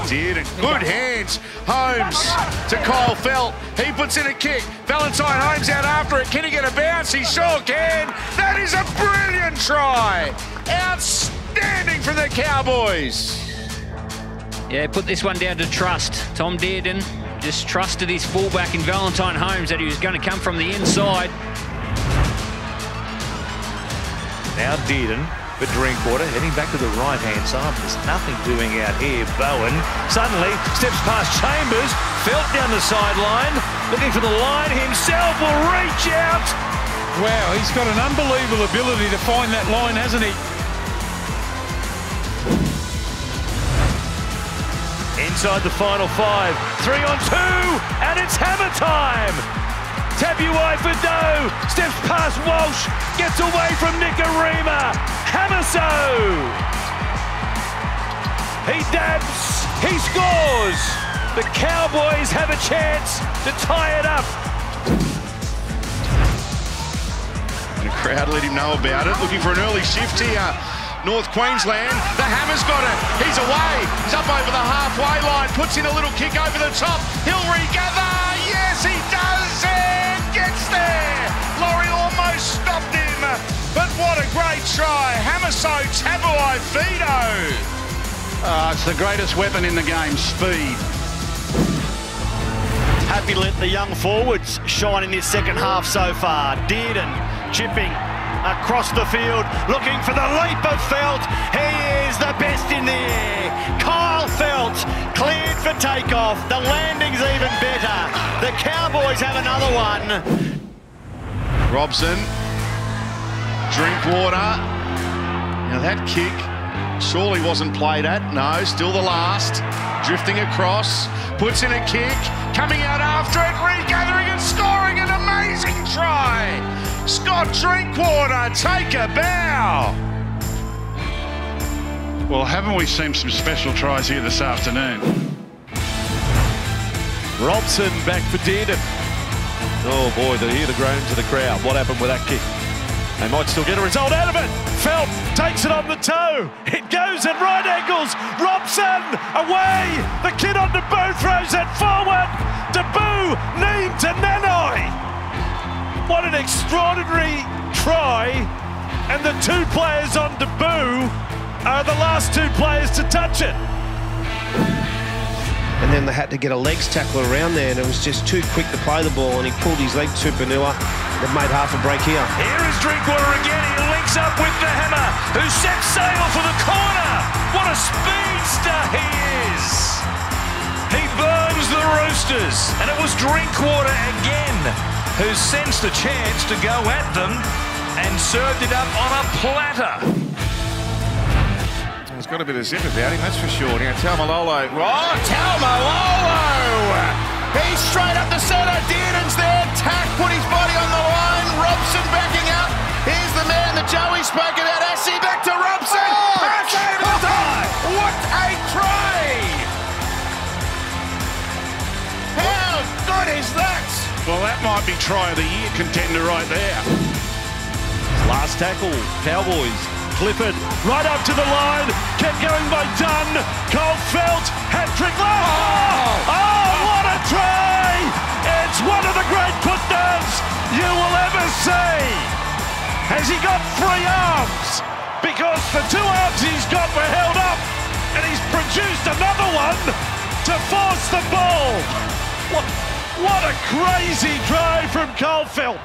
Now Dearden, good hands. Holmes to Kyle Feldt. He puts in a kick. Valentine Holmes out after it. Can he get a bounce? He sure can. That is a brilliant try. Outstanding from the Cowboys. Yeah, put this one down to trust. Tom Dearden just trusted his fullback in Valentine Holmes that he was going to come from the inside. Now Dearden for Drinkwater, heading back to the right-hand side. There's nothing doing out here. Bowen suddenly steps past Chambers. Feldt down the sideline, looking for the line himself, will reach out. Wow, he's got an unbelievable ability to find that line, hasn't he? Inside the final five, three on two, and it's hammer time! Tabuai-Fidow, steps past Walsh, gets away from Nikorima. Hamiso! He dabs, he scores! The Cowboys have a chance to tie it up. And the crowd let him know about it. Looking for an early shift here. North Queensland, the hammer's got it. He's away. He's up over the halfway line. Puts in a little kick over the top. He'll regather. Yes, he does. And gets there. Laurie almost stopped him. But what a great try. Hamiso Tabuai Fido. Uh, it's the greatest weapon in the game, speed. Happy let the young forwards shine in this second half so far. Dearden chipping across the field, looking for the leap of Feldt. He is the best in the air. Kyle Feldt cleared for takeoff. The landing's even better. The Cowboys have another one. Robson, Drinkwater. Now that kick surely wasn't played at. No, still the last. Drifting across, puts in a kick, coming out after it, regathering and scoring an amazing try. Scott Drinkwater, take a bow. Well, haven't we seen some special tries here this afternoon? Robson back for Dearden. Oh boy, to hear the groans of the crowd. What happened with that kick? They might still get a result out of it. Feldt takes it on the toe. It goes at right angles. Robson away. The kid on Deboo throws it forward. Deboo, knee to Nanai. What an extraordinary try. And the two players on Deboo are the last two players to touch it. And then they had to get a legs tackle around there, and it was just too quick to play the ball, and he pulled his leg to Panua. They've made half a break here. Here is Drinkwater again. He links up with the hammer, who sets sail for the corner. What a speedster he is! He burns the Roosters, and it was Drinkwater again who sensed a chance to go at them and served it up on a platter. Got a bit of zip about him, that's for sure. Now, Taumalolo. Oh, Taumalolo! He's straight up the centre. Dearden's there. Tack put his body on the line. Robson backing up. Here's the man that Joey spoke about. Assie back to Robson. Oh, That's over the top. What a try! How good is that? Well, that might be try of the year contender right there. Last tackle, Cowboys. Clifford right up to the line, kept going by Dunn. Cole Feldt, hat trick left. Oh, oh, oh, what a try! It's one of the great put downs you will ever see. Has he got three arms? Because the two arms he's got were held up, and he's produced another one to force the ball. What, what a crazy try from Cole Feldt.